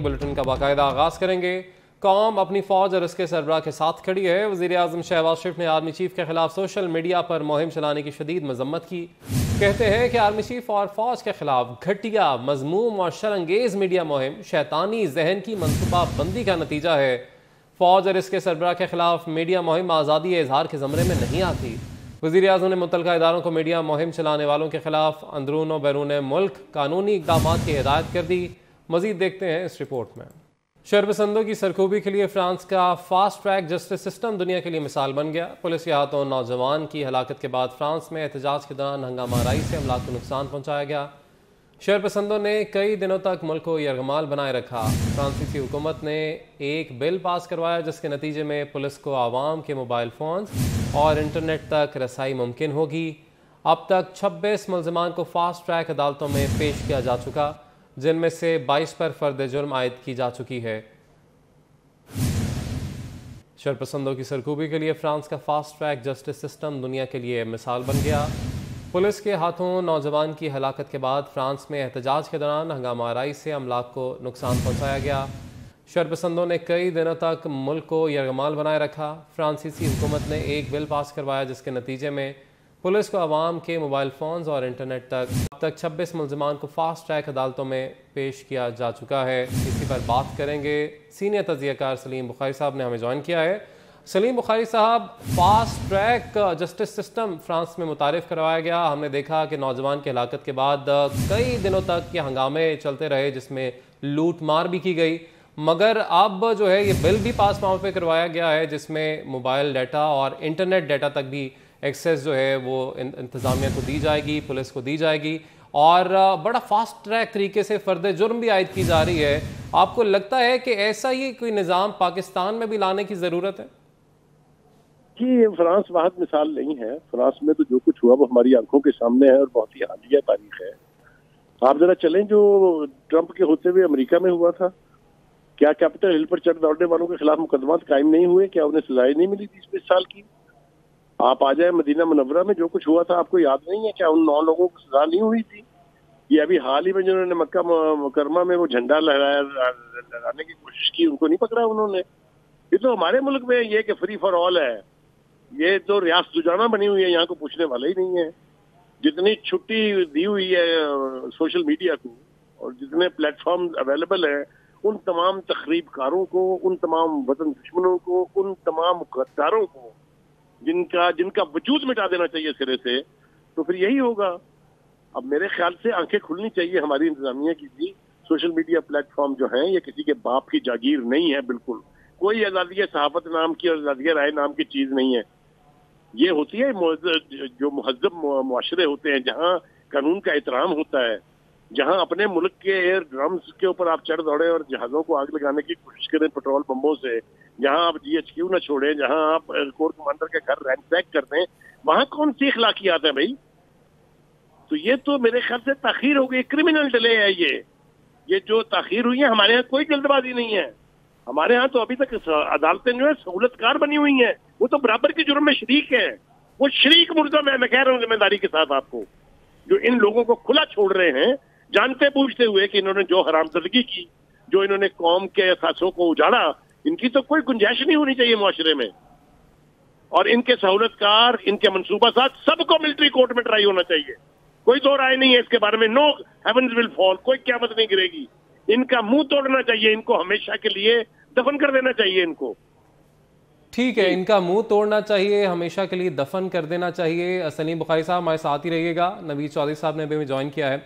Bulletin का बाकायदा आगाज़ करेंगे। कौम अपनी फौज और उसके सरबरा के साथ खड़ी है। वजी अजम शहबाज शरीफ ने आर्मी चीफ के खिलाफ सोशल मीडिया पर मुहिम चलाने की शदीद मजम्मत की। कहते हैं कि आर्मी चीफ और फौज के खिलाफ घटिया, मजमूम और शरंगेज मीडिया मुहिम शैतानी जहन की मनसूबा बंदी का नतीजा है। फौज और इसके सरबरा के खिलाफ मीडिया मुहिम आज़ादी इजहार के ज़मरे में नहीं आती। वजी अजम ने मुतल इदारों को मीडिया मुहिम चलाने वालों के खिलाफ अंदरून बैरून मुल्क कानूनी इकदाम की हिदायत कर दी। मजीद देखते हैं इस रिपोर्ट में। शरपसंदों की सरखूबी के लिए फ्रांस का फास्ट ट्रैक जस्टिस सिस्टम दुनिया के लिए मिसाल बन गया। पुलिस के हाथों नौजवान की हलाकत के बाद फ्रांस में एहतजाज के दौरान हंगामा राई से हमला को नुकसान पहुँचाया गया। शरपसंदों ने कई दिनों तक मुल्क को यरगमाल बनाए रखा। फ्रांसीसी हुकूमत ने एक बिल पास करवाया, जिसके नतीजे में पुलिस को आवाम के मोबाइल फ़ोन और इंटरनेट तक रसाई मुमकिन होगी। अब तक छब्बीस मुलजमान को फास्ट ट्रैक अदालतों में पेश किया जा चुका। जिनमें से 22 पर फर्द जुर्म आयद की जा चुकी है। शरपसंदों की सरकूबी के लिए फ्रांस का फास्ट ट्रैक जस्टिस सिस्टम दुनिया के लिए मिसाल बन गया। पुलिस के हाथों नौजवान की हलाकत के बाद फ्रांस में एहतजाज के दौरान हंगामा आरई से अमलाक को नुकसान पहुँचाया गया। शरपसंदों ने कई दिनों तक मुल्क को यरगमाल बनाए रखा। फ्रांसीसी हुकूमत ने एक बिल पास करवाया जिसके नतीजे में पुलिस को आवाम के मोबाइल फ़ोन और इंटरनेट तक अब तक छब्बीस मुलजमान को फास्ट ट्रैक अदालतों में पेश किया जा चुका है। इसी पर बात करेंगे सीनियर तजियाकार सलीम बुखारी साहब ने हमें ज्वाइन किया है। सलीम बुखारी साहब, fast track justice system France में मुतारफ़ करवाया गया। हमने देखा कि नौजवान की हलाकत के बाद कई दिनों तक ये हंगामे चलते रहे, जिसमें लूट मार भी की गई। मगर अब जो है, ये बिल भी पास पाँव पे करवाया गया है, जिसमें मोबाइल डाटा और इंटरनेट डाटा तक भी एक्सेस जो है वो इंतज़ामिया को दी जाएगी, पुलिस को दी जाएगी। और बड़ा फास्ट ट्रैक तरीके से फ़र्द जुर्म भी आयद की जा रही है। आपको लगता है कि ऐसा ही कोई निज़ाम पाकिस्तान में भी लाने की ज़रूरत है? कि ये फ्रांस वाहद मिसाल नहीं है। फ्रांस में तो जो कुछ हुआ वो हमारी आँखों के सामने है और बहुत ही हालिया तारीख है। आप जरा चलें जो ट्रंप के होते हुए अमेरिका में हुआ था। क्या कैपिटल हिल पर चढ़ दौड़ने वालों के खिलाफ मुकदमा कायम नहीं हुए? क्या उन्हें सजाएँ नहीं मिली थी बीस साल की? आप आ जाए मदीना मुनवरा में, जो कुछ हुआ था आपको याद नहीं है? क्या उन नौ लोगों को सजा नहीं हुई थी? ये अभी हाल ही में जिन्होंने मक्का मुकरमा में वो झंडा लहराया, लहराने की कोशिश की, उनको नहीं पकड़ा उन्होंने। ये तो हमारे मुल्क में ये कि फ्री फॉर ऑल है। ये तो रियासत दुजाना बनी हुई है, यहाँ को पूछने वाला ही नहीं है। जितनी छुट्टी दी हुई है सोशल मीडिया को, और जितने प्लेटफॉर्म अवेलेबल है, उन तमाम तकरीबकारों को, उन तमाम वतन दुश्मनों को, उन तमाम गद्दारों को जिनका जिनका वजूद मिटा देना चाहिए सिरे से तो फिर यही होगा। अब मेरे ख्याल से आँखें खुलनी चाहिए हमारी इंतजामिया की भी सोशल मीडिया प्लेटफॉर्म जो है, ये किसी के बाप की जागीर नहीं है बिल्कुल। कोई आज़ादी सहाफत नाम की और आज़ादी राय नाम की चीज़ नहीं है। ये होती है जो महजब माशरे होते हैं, जहाँ कानून का एहतराम होता है, जहाँ अपने मुल्क के एयर ड्रम्स के ऊपर आप चढ़ दौड़े और जहाजों को आग लगाने की कोशिश करें, पेट्रोल पंपों से जहाँ आप जीएचक्यू न छोड़े, जहाँ आप कोर कमांडर के घर रैंक कर दें, वहाँ कौन सी इखलाकी आता है भाई? तो ये तो मेरे ख्याल से तखीर हो गई क्रिमिनल डिले है ये। ये जो तखीर हुई है, हमारे यहाँ कोई जल्दबाजी नहीं है। हमारे यहाँ तो अभी तक अदालतें जो है, सहूलतकार बनी हुई हैं। वो तो बराबर के जुर्म में शरीक है। वो शरीक मुर्दा, मैं मैं कह रहा हूँ ज़िम्मेदारी के साथ आपको, जो इन लोगों को खुला छोड़ रहे हैं जानते पूछते हुए कि इन्होंने जो हरामदगी की, जो इन्होंने कौम के असासों को उजाड़ा इनकी तो कोई गुंजाइश नहीं होनी चाहिए मुआरे में। और इनके सहूलतकार इनके मनसूबा साथ सबको मिलिट्री कोर्ट में ट्राई होना चाहिए। कोई दो राय नहीं है इसके बारे में। नो हेवन विल फॉल कोई क्यामत नहीं गिरेगी। इनका मुँह तोड़ना चाहिए। इनको हमेशा के लिए दफन कर देना चाहिए इनको। ठीक है इनका मुँह तोड़ना चाहिए हमेशा के लिए दफन कर देना चाहिए। सलीम बुखारी साहब हमारे साथ ही रहिएगा। नवीद चौधरी साहब ने भी ज्वाइन किया है।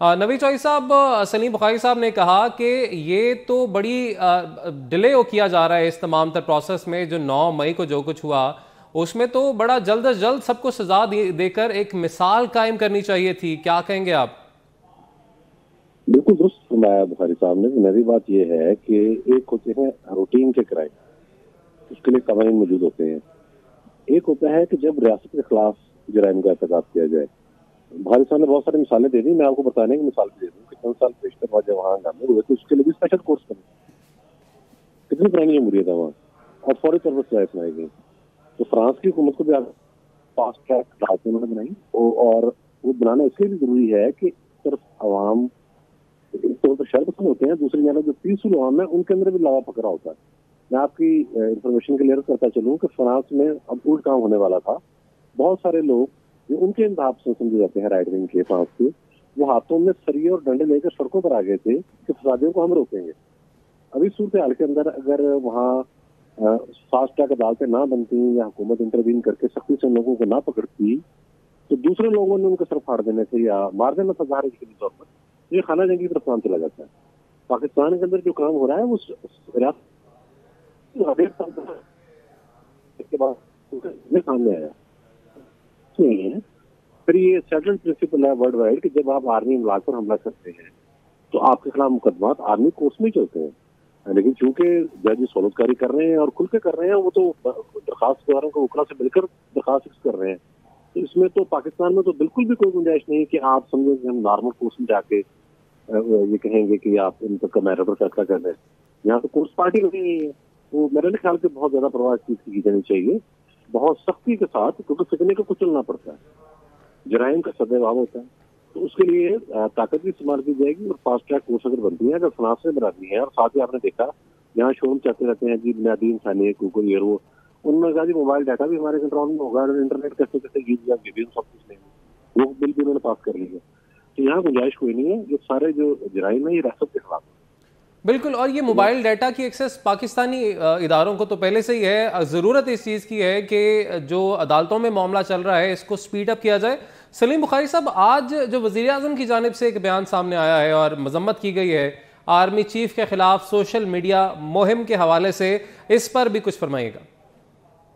नवी चौधरी साहब सलीम बुखारी साहब ने कहा कि ये तो बड़ी डिले किया जा रहा है इस तमाम तर प्रोसेस में, जो 9 मई को जो कुछ हुआ, उसमें तो बड़ा जल्द अज जल्द सबको सजा देकर एक मिसाल कायम करनी चाहिए थी। क्या कहेंगे आप? बिल्कुल दुरुस्त फरमाया बुखारी साहब ने। मेरी बात यह है कि एक होते हैं रूटीन के क्राइम उसके लिए कवानीन मौजूद होते हैं। एक होता है कि जब रियासत के खिलाफ जराइम का एहतजाज किया जाए भारी साहब ने बहुत सारी मिसालें दे दी। मैं आपको बताने की मिसाल दे दूँ। कितने साल पेशतर वजह वहाँ हंगामे हुए तो उसके लिए भी स्पेशल कोर्स बने। कितनी पुरानी जमहूरियत है वहाँ? और फौरी तौर पर सजाएँ सुनाई गई। तो फ्रांस की हुकूमत को भी फास्ट ट्रैक अदालतें उन्होंने बनाई। और वो बनाना इसलिए भी ज़रूरी है कि सिर्फ़ आवाम तो जानवर तो शर्म होते हैं, दूसरी जानवर जो पीसफुल आवाम है, उनके अंदर भी लावा पकड़ा होता है। मैं आपकी इंफॉर्मेशन क्लियर करता चलूँ कि फ्रांस में अब उल्ट काम होने वाला था। बहुत सारे लोग जो उनके इंतज़ाम से समझे जाते हैं राइट विंग के फ्रांस के वो हाथों में सरिये और डंडे लेकर सड़कों पर आ गए थे कि फसादियों को हम रोकेंगे। अभी सूरत हाल के अंदर अगर वहाँ फास्ट ट्रैक अदालतें ना बनती या हुकूमत इंटरवीन करके सख्ती से लोगों को ना पकड़ती तो दूसरे लोगों ने उनके सर फाड़ देने से या मार देना था ज़ाहिर के तौर पर। ये खाना जंगी की तरफ़ काम चला जाता है। पाकिस्तान के अंदर जो काम हो रहा है, वो इसके बाद सामने आया। सुनिए फिर ये सेटल प्रिंसिपल है वर्ल्ड वाइड कि जब आप आर्मी इमलाक पर हमला करते हैं तो आपके खिलाफ मुकदमा आर्मी कोर्स में चलते हैं। लेकिन चूँकि जज सोलतकारी कर रहे हैं और खुल के कर रहे हैं, वो तो दरखास्त को उकड़ा से मिलकर दरखास्त कर रहे हैं। तो इसमें तो पाकिस्तान में तो बिल्कुल भी कोई गुंजाइश नहीं कि आप समझे कि हम नॉर्मल कोर्स में जाके ये कहेंगे कि आप इन तक का मैरिट पर फैसला कर रहे हैं। यहाँ तो कोर्स पार्टी नहीं है। तो मेरे ख्याल से बहुत ज़्यादा प्रभाव चीज़ की जानी चाहिए। बहुत सख्ती के साथ, क्योंकि फितने को कुचलना पड़ता है। जराइम का सदैभाव होता है। तो उसके लिए ताकत भी इस्तेमाल की जाएगी और फास्ट ट्रैक कोर्स अगर बनती है, अगर फ्रांस में बनाती है, और साथ ही आपने देखा यहाँ शोरूम चलते रहते हैं जी बुनियादी इंसानी है गूगल ये, वो, उनमें कहा जी मोबाइल डाटा भी हमारे कंट्रोल में होगा इंटरनेट कैसे कैसे यूज़ या भी सब कुछ नहीं। वो बिल भी उन्होंने पास कर लिया तो यहाँ गुंजाइश कोई नहीं है जो सारे जो जराइम है, ये रियासत के खिलाफ बिल्कुल और ये मोबाइल डाटा की एक्सेस पाकिस्तानी इदारों को तो पहले से ही है। ज़रूरत इस चीज़ की है कि जो अदालतों में मामला चल रहा है इसको स्पीड अप किया जाए। सलीम बुखारी साहब आज जो वजी अजम की जानब से एक बयान सामने आया है और मजम्मत की गई है आर्मी चीफ के खिलाफ सोशल मीडिया मुहिम के हवाले से इस पर भी कुछ फरमाइएगा।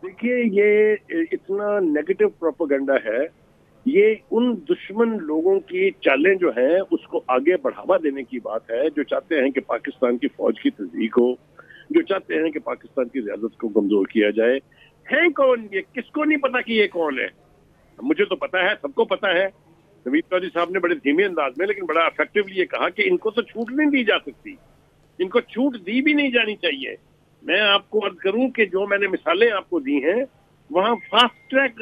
देखिए ये इतना नेगेटिव प्रोपोगंडा है ये उन दुश्मन लोगों की चालें जो हैं, उसको आगे बढ़ावा देने की बात है, जो चाहते हैं कि पाकिस्तान की फौज की तस्दीक हो, जो चाहते हैं कि पाकिस्तान की रियाजत को कमज़ोर किया जाए। है कौन ये? किसको नहीं पता कि ये कौन है? मुझे तो पता है, सबको पता है। नवीद चौधरी साहब ने बड़े धीमे अंदाज में, लेकिन बड़ा अफेक्टिवली ये कहा कि इनको तो छूट नहीं दी जा सकती। इनको छूट दी भी नहीं जानी चाहिए। मैं आपको अर्ज़ करूँ कि जो मैंने मिसालें आपको दी हैं वहाँ फास्ट ट्रैक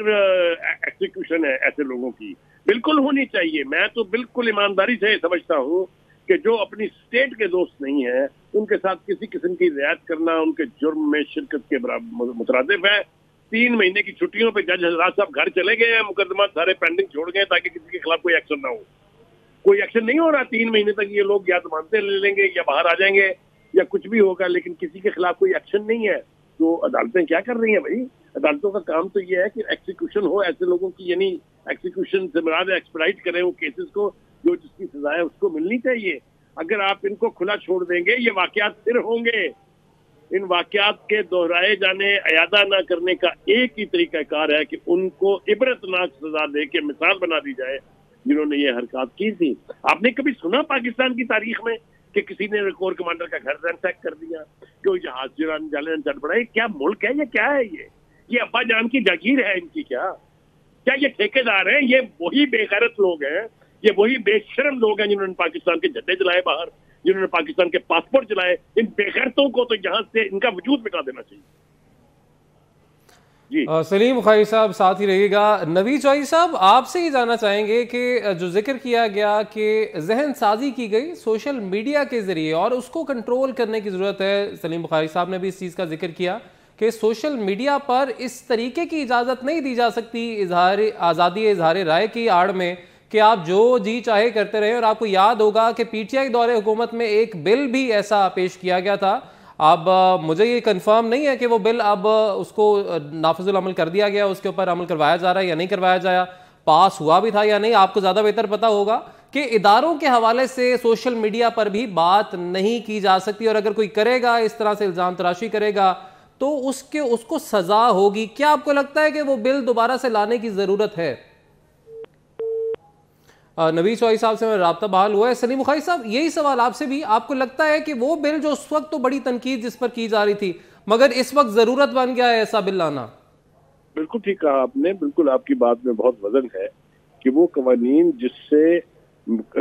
एक्सिक्यूशन है ऐसे लोगों की। बिल्कुल होनी चाहिए। मैं तो बिल्कुल ईमानदारी से समझता हूँ कि जो अपनी स्टेट के दोस्त नहीं है, उनके साथ किसी किस्म की रियायत करना, उनके जुर्म में शिरकत के मुतरद है। तीन महीने की छुट्टियों पे जज हजरात साहब घर चले गए हैं, मुकदमा सारे पेंडिंग छोड़ गए ताकि किसी के खिलाफ कोई एक्शन ना हो। कोई एक्शन नहीं हो रहा तीन महीने तक, ये लोग या जमानते ले लेंगे या बाहर आ जाएँगे या कुछ भी होगा, लेकिन किसी के खिलाफ कोई एक्शन नहीं है। तो अदालतें क्या कर रही हैं भाई? अदालतों का काम तो ये है कि एक्सिक्यूशन हो, ऐसे लोगों की, यानी एक्सिक्यूशन मुराद एक्सपराइट करें वो केसेस को, जो जिसकी सजा है उसको मिलनी चाहिए। अगर आप इनको खुला छोड़ देंगे, ये वाकयात फिर होंगे। इन वाकयात के दोहराए जाने, अयादा ना करने का एक ही तरीका कार है कि उनको इबरतनाक सजा दे के मिसाल बना दी जाए, जिन्होंने ये हरकत की थी। आपने कभी सुना पाकिस्तान की तारीख में कि किसी ने कोर कमांडर का घर रैंसैक कर दिया, कोई जहाज़ जाले चढ़ पड़ा? क्या मुल्क है ये क्या है ये? ये अब्बा जान की जागीर है इनकी क्या? क्या ये ठेकेदार हैं? ये वही बेगैरत लोग हैं। ये वही बेशरम लोग हैं जिन्होंने पाकिस्तान के झंडे जलाए बाहर, जिन्होंने पाकिस्तान के पासपोर्ट जलाए। इन बेगैरतों को तो यहाँ से इनका वजूद मिटा देना चाहिए। जी। सलीम बुखारी साहब साथ ही रहिएगा। नवी चौई साहब, आपसे ही जानना चाहेंगे कि जो ज़िक्र किया गया कि जहन साजी की गई सोशल मीडिया के ज़रिए और उसको कंट्रोल करने की ज़रूरत है, सलीम बुखारी साहब ने भी इस चीज़ का ज़िक्र किया। कि सोशल मीडिया पर इस तरीके की इजाज़त नहीं दी जा सकती इजहार, आज़ादी इजहार राय की आड़ में कि आप जो जी चाहे करते रहे। और आपको याद होगा कि पीटीआई दौरे हुकूमत में एक बिल भी ऐसा पेश किया गया था। अब मुझे ये कंफर्म नहीं है कि वो बिल अब उसको नाफजुल कर दिया गया, उसके ऊपर अमल करवाया जा रहा है या नहीं करवाया जाया पास हुआ भी था या नहीं, आपको ज़्यादा बेहतर पता होगा कि इदारों के हवाले से सोशल मीडिया पर भी बात नहीं की जा सकती। और अगर कोई करेगा, इस तरह से इल्ज़ाम तराशी करेगा तो उसके, उसको सजा होगी। क्या आपको लगता है कि वो बिल दोबारा से लाने की ज़रूरत है? नबी चौई साहब से मेरा रबता बहाल हुआ है। सलीम बुखारी साहब, यही सवाल आपसे भी, आपको लगता है कि वो बिल जो उस वक्त तो बड़ी तनकीद जिस पर की जा रही थी, मगर इस वक्त ज़रूरत बन गया है ऐसा बिल लाना? बिल्कुल ठीक कहा आपने। बिल्कुल आपकी बात में बहुत वज़न है कि वो कवानीन जिससे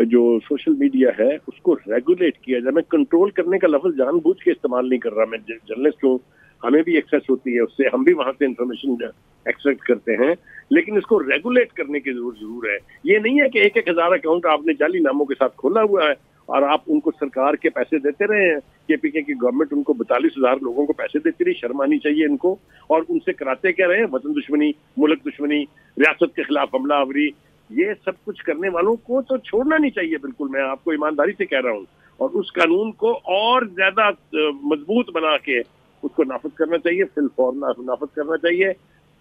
जो सोशल मीडिया है, उसको रेगुलेट किया जाए। मैं कंट्रोल करने का लफ्ज जानबूझ के इस्तेमाल नहीं कर रहा मैं जर्नलिस्ट हूँ। हमें भी एक्सेस होती है, उससे हम भी वहाँ से इंफॉर्मेशन एक्सपेक्ट करते हैं। लेकिन इसको रेगुलेट करने की ज़रूर ज़रूर है। ये नहीं है कि एक एक हज़ार अकाउंट आपने जाली नामों के साथ खोला हुआ है और आप उनको सरकार के पैसे देते रहे हैं। केपी के की गवर्नमेंट उनको बतालीस हज़ार लोगों को पैसे देती रही, शर्म आनी चाहिए इनको। और उनसे कराते क्या रहे हैं? वतन दुश्मनी, मुल्क दुश्मनी, रियासत के खिलाफ हमला आवरी ये सब कुछ करने वालों को तो छोड़ना नहीं चाहिए बिल्कुल। मैं आपको ईमानदारी से कह रहा हूँ। और उस कानून को और ज़्यादा मज़बूत बना के उसको नाफज करना चाहिए फिल फॉर नाफज करना चाहिए।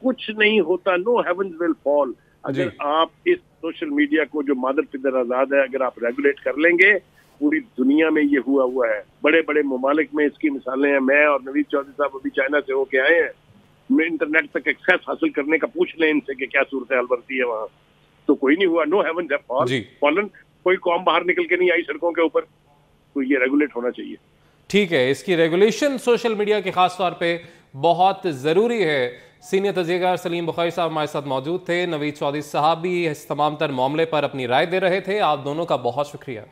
कुछ नहीं होता नो हेवन विल फॉल। अगर आप इस सोशल मीडिया को जो मादर पिदर आज़ाद है अगर आप रेगुलेट कर लेंगे पूरी दुनिया में ये हुआ हुआ है। बड़े बड़े ममालिक में इसकी मिसालें हैं। मैं और नवीद चौधरी साहब अभी चाइना से होके आए हैं। मैं इंटरनेट तक एक्सेस हासिल करने का पूछ लें इनसे कि क्या सूरत हाल बनती है वहाँ। तो कोई नहीं हुआ। No heaven fallen. कोई कौम बाहर निकल के नहीं आई सड़कों के ऊपर। तो ये रेगुलेट होना चाहिए। ठीक है, इसकी रेगुलेशन सोशल मीडिया के खास तौर पे बहुत ज़रूरी है। सीनियर तजीकार सलीम बुखारी साहब हमारे साथ मौजूद थे। नवीद चौधरी साहब भी इस तमाम तर मामले पर अपनी राय दे रहे थे। आप दोनों का बहुत शुक्रिया।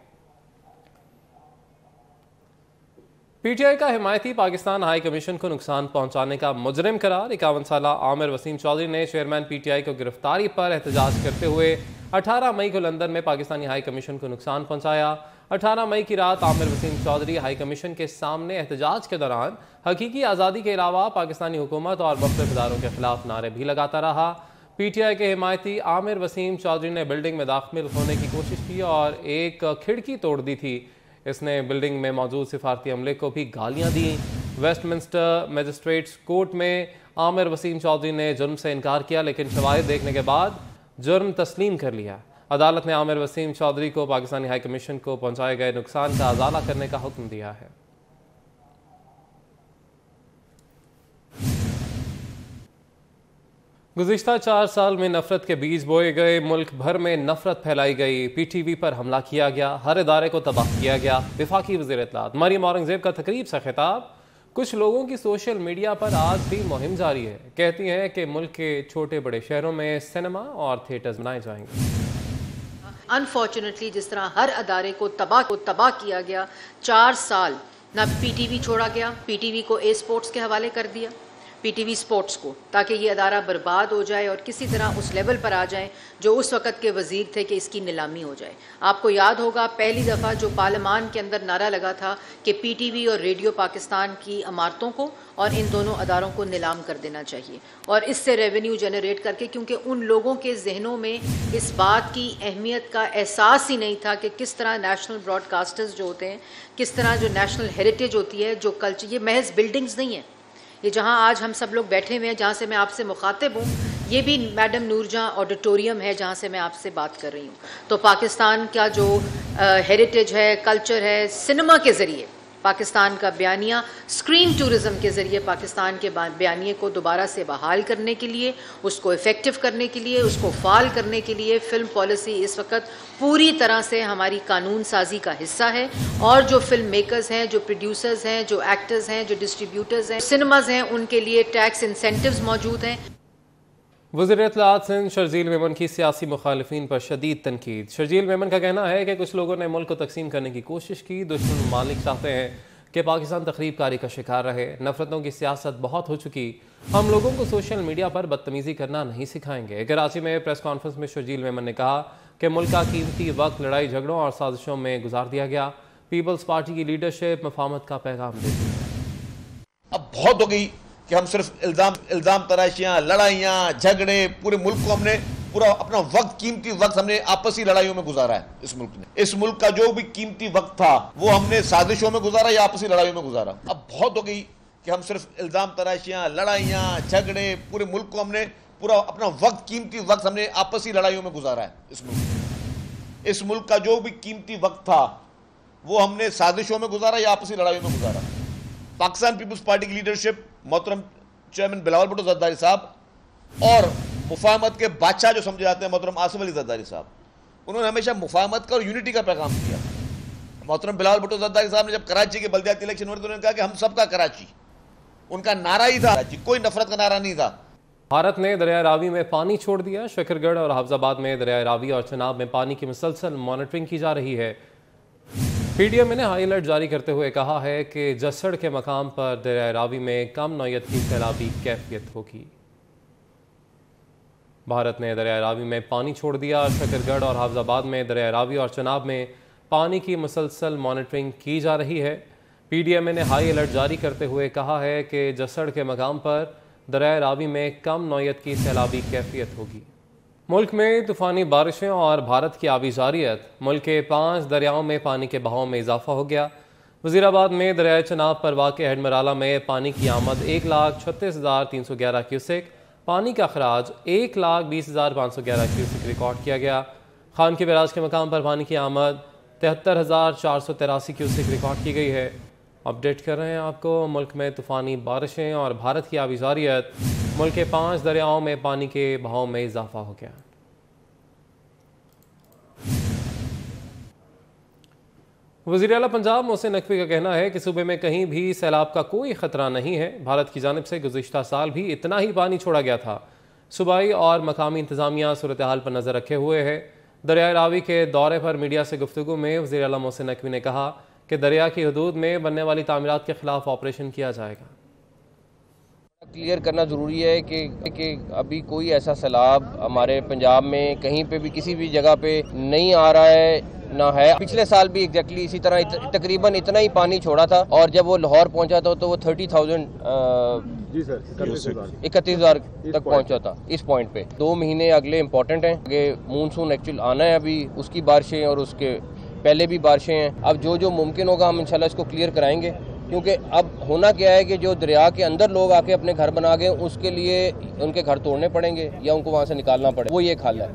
पीटीआई का हिमायती पाकिस्तान हाई कमीशन को नुकसान पहुँचाने का मुजरिम करार। इक्यावन साल आमिर वसीम चौधरी ने चेयरमैन पीटीआई को गिरफ्तारी पर एहतजाज करते हुए 18 मई को लंदन में पाकिस्तानी हाई कमीशन को नुकसान पहुँचाया। 18 मई की रात आमिर वसीम चौधरी हाई कमीशन के सामने एहतजाज के दौरान हकीकी आज़ादी के अलावा पाकिस्तानी हुकूमत और मुख्तलिफ़ इदारों के खिलाफ नारे भी लगाता रहा। पीटीआई के हिमायती आमिर वसीम चौधरी ने बिल्डिंग में दाखिल होने की कोशिश की और एक खिड़की तोड़ दी थी। इसने बिल्डिंग में मौजूद सिफारती अमले को भी गालियाँ दी। वेस्टमिंस्टर मजिस्ट्रेट्स कोर्ट में आमिर वसीम चौधरी ने जुर्म से इनकार किया, लेकिन शवाहद देखने के बाद जुर्म तस्लीम कर लिया। अदालत ने आमिर वसीम चौधरी को पाकिस्तानी हाई कमीशन को पहुँचाए गए नुकसान का अजाला करने का हुक्म दिया है। गुजशत चार साल में नफरत के बीज बोए गए, मुल्क भर में नफरत फैलाई गई। पी टी वी पर हमला किया गया, हर इदारे को तबाह किया गया। विफाकी वज़ीर इतलात मरीम औरंगज़ेब का तकरीब से खिताब। कुछ लोगों की सोशल मीडिया पर आज भी मुहिम जारी है। कहती हैं कि मुल्क के छोटे बड़े शहरों में सिनेमा और थिएटर्स बनाए जाएँगे। अनफॉर्चुनेटली जिस तरह हर अदारे को तबाह को तबाह किया गया, चार साल ना पीटीवी छोड़ा गया पीटीवी को ए स्पोर्ट्स के हवाले कर दिया। पीटीवी स्पोर्ट्स को, ताकि ये अदारा बर्बाद हो जाए और किसी तरह उस लेवल पर आ जाए जो उस वक़्त के वज़ीर थे कि इसकी नीलामी हो जाए। आपको याद होगा, पहली दफ़ा जो पार्लियामान के अंदर नारा लगा था कि पीटीवी और रेडियो पाकिस्तान की इमारतों को और इन दोनों अदारों को नीलाम कर देना चाहिए और इससे रेवेन्यू जनरेट करके, क्योंकि उन लोगों के जहनों में इस बात की अहमियत का एहसास ही नहीं था कि किस तरह नेशनल ब्रॉडकास्टर्स जो होते हैं, किस तरह जो नेशनल हेरिटेज होती है, जो कल्चर ये महज बिल्डिंग्स नहीं है। ये जहाँ आज हम सब लोग बैठे हुए हैं, जहाँ से मैं आपसे मुखातिब हूँ, ये भी मैडम नूरजहाँ ऑडिटोरियम है, जहाँ से मैं आपसे बात कर रही हूँ। तो पाकिस्तान का जो हेरिटेज है कल्चर है सिनेमा के ज़रिए पाकिस्तान का बयानिया स्क्रीन टूरिज़्म के ज़रिए पाकिस्तान के बयानिए को दोबारा से बहाल करने के लिए, उसको इफ़ेक्टिव करने के लिए, उसको फाल करने के लिए फ़िल्म पॉलिसी इस वक्त पूरी तरह से हमारी कानून साजी का हिस्सा है। और जो फ़िल्म मेकर्स हैं, जो प्रोड्यूसर्स हैं, जो एक्टर्स हैं, जो डिस्ट्रीब्यूटर्स हैं सिनेमाज हैं, उनके लिए टैक्स इंसेंटिव मौजूद हैं। वजी अतलात सिंध शर्जील मेमन की सियासी मुखालफी पर शदीद तनकीद। शर्जील मेमन का कहना है कि कुछ लोगों ने मुल्क को तकसीम करने की कोशिश की, दुश्मन मालिक चाहते हैं कि पाकिस्तान तकरीब कारी का शिकार रहे। नफरतों की सियासत बहुत हो चुकी। हम लोगों को सोशल मीडिया पर बदतमीज़ी करना नहीं सिखाएँगे। कराची में प्रेस कॉन्फ्रेंस में शर्जील मेमन ने कहा कि मुल्क का कीमती वक्त लड़ाई झगड़ों और साजिशों में गुजार दिया गया। पीपल्स पार्टी की लीडरशिप मफामत का पैगाम देती है अब बहुत हो गई कि हम सिर्फ़ इल्ज़ाम इल्ज़ाम तराशियाँ, लड़ाइयाँ, झगड़े, पूरे मुल्क को हमने पूरा अपना वक्त, कीमती वक्त हमने आपसी लड़ाइयों में गुजारा है इस मुल्क ने। इस मुल्क का जो भी कीमती वक्त था, वो हमने साजिशों में गुजारा या आपसी लड़ाइयों में गुजारा। अब बहुत हो गई कि हम सिर्फ़ इल्ज़ाम तराशियाँ, लड़ाइयाँ, झगड़े, पूरे मुल्क को हमने पूरा अपना वक्त, कीमती वक्त हमने आपसी लड़ाइयों में गुजारा है इस मुल्क इस मुल्क का जो भी कीमती वक्त था, वो हमने साजिशों में गुजारा या आपसी लड़ाइयों में गुजारा। पाकिस्तान पीपल्स पार्टी की लीडरशिप, मोहतरम चेयरमैन बिलावल भुट्टो जरदारी साहब, और मुफामत के बादशाह जो समझे जाते हैं, मोहतरम आसिफ अली जरदारी साहब। उन्होंने हमेशा मुफामत का और यूनिटी का पैगाम दिया। मोहतरम बिलावल भुट्टो जरदारी साहब ने जब कराची के बल्दियाती इलेक्शन हुए तो उन्होंने कहा कि हम सबका कराची, उनका नारा ही था। कोई नफरत का नारा नहीं था। भारत ने दरिया रावी में पानी छोड़ दिया। शकरगढ़ और हाफजाबाद में दरिया रावी और चनाब में पानी की मुसलसल मॉनिटरिंग की जा रही है। पीडीएम ने हाई अलर्ट जारी करते हुए कहा है कि जसड़ के मकाम पर दरिया रावी में कम नौयत की सैलाबी कैफियत होगी। भारत ने दरिया रावी में पानी छोड़ दिया। शकरगढ़ और हाफजाबाद में दरिया रावी और चनाब में पानी की मुसलसल मॉनिटरिंग की जा रही है। पीडीएमए ने हाई अलर्ट जारी करते हुए कहा है कि जसड़ के मकाम पर दरिया रावी में कम नौयत की सैलाबी कैफियत होगी। मुल्क में तूफ़ानी बारिशें और भारत की आबी जारियत मुल्क के पाँच दरियाओं में पानी के बहाव में इजाफा हो गया। वजीराबाद में दरिया चनाब पर वाक़ हेडमराला में पानी की आमद एक लाख छत्तीस हज़ार तीन सौ ग्यारह क्यूसिक। पानी का अखराज एक लाख बीस हज़ार पाँच सौ ग्यारह क्यूसिक रिकॉर्ड किया गया। खान के बराज के मकाम पर पानी की आमद तिहत्तर हज़ार चार सौ तिरासी क्यूसिक रिकॉर्ड की गई है। अपडेट कर रहे हैं आपको, मुल्क में तूफ़ानी बारिशें और भारत की आबिजारियत मुल्क के पाँच दरियाओं में पानी के बहाव में इजाफा हो गया। वज़ीर अला पंजाब मोहसिन नकवी का कहना है कि सूबे में कहीं भी सैलाब का कोई ख़तरा नहीं है। भारत की जानब से गुजशत साल भी इतना ही पानी छोड़ा गया था। सूबाई और मकामी इंतजामिया सूरत हाल पर नज़र रखे हुए है। दरिया रावी के दौरे पर मीडिया से गुफ्तु में वजी अला मोहसिन नकवी ने कहा कि दरिया की हदूद में बनने वाली तमीरत के खिलाफ ऑपरेशन किया जाएगा। क्लियर करना ज़रूरी है कि कि अभी कोई ऐसा सैलाब हमारे पंजाब में कहीं पे भी किसी भी जगह पे नहीं आ रहा है ना है। पिछले साल भी एग्जैक्टली इसी तरह इत, तकरीबन इतना ही पानी छोड़ा था और जब वो लाहौर पहुँचा था तो वो थर्टी थाउज़ेंड इकतीस हज़ार। तक पहुँचा था इस पॉइंट पे। दो महीने अगले इम्पोर्टेंट हैं। मानसून एक्चुअल आना है अभी उसकी बारिशें और उसके पहले भी बारिशें हैं। अब जो जो मुमकिन होगा हम इंशाल्लाह इसको क्लियर कराएँगे। क्योंकि अब होना क्या है कि जो दरिया के अंदर लोग आके अपने घर बना गए, उसके लिए उनके घर तोड़ने पड़ेंगे या उनको वहाँ से निकालना पड़ेगा। वो ये हल है।